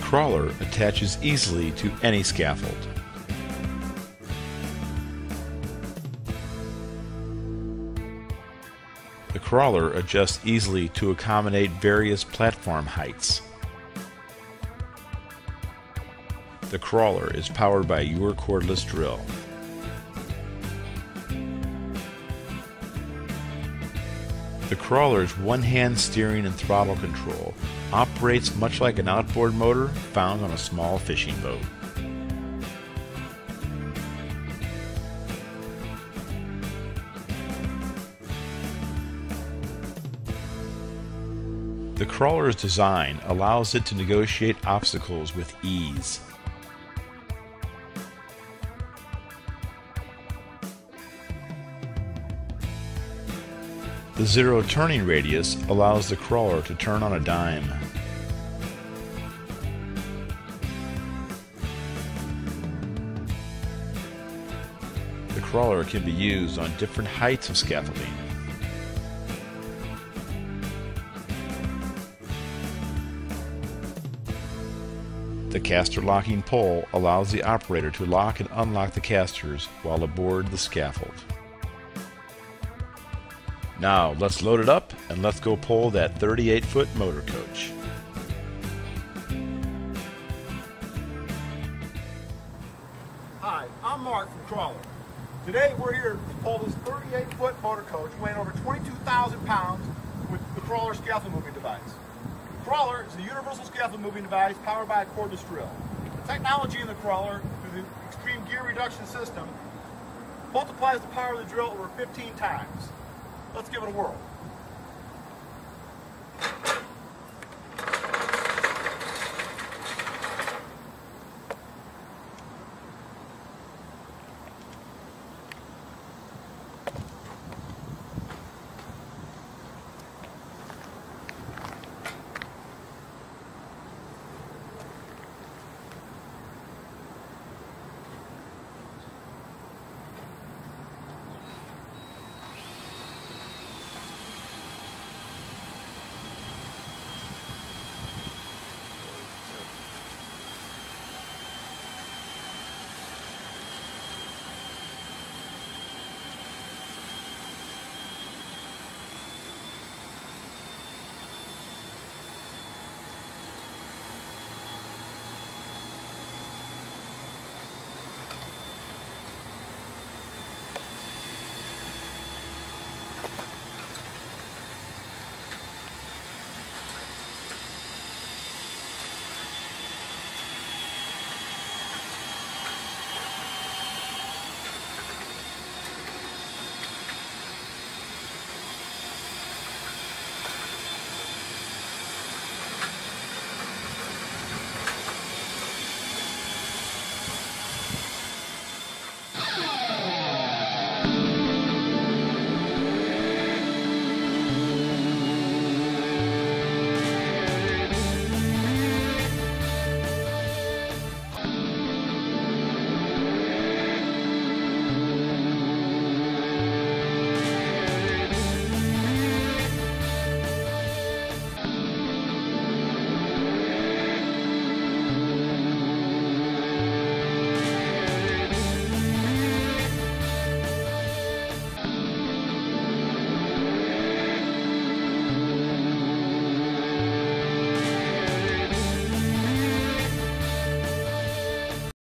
crawler attaches easily to any scaffold. The crawler adjusts easily to accommodate various platform heights. The crawler is powered by your cordless drill. The crawler's one-hand steering and throttle control operates much like an outboard motor found on a small fishing boat. The crawler's design allows it to negotiate obstacles with ease. The zero turning radius allows the crawler to turn on a dime. Crawler can be used on different heights of scaffolding. The caster locking pole allows the operator to lock and unlock the casters while aboard the scaffold. Now let's load it up and let's go pull that 38 foot motor coach. Hi, I'm Mark from Crawler. Today we're here to pull this 38 foot motor coach weighing over 22,000 pounds with the Crawler scaffold moving device. The Crawler is a universal scaffold moving device powered by a cordless drill. The technology in the Crawler, through the extreme gear reduction system, multiplies the power of the drill over 15 times. Let's give it a whirl.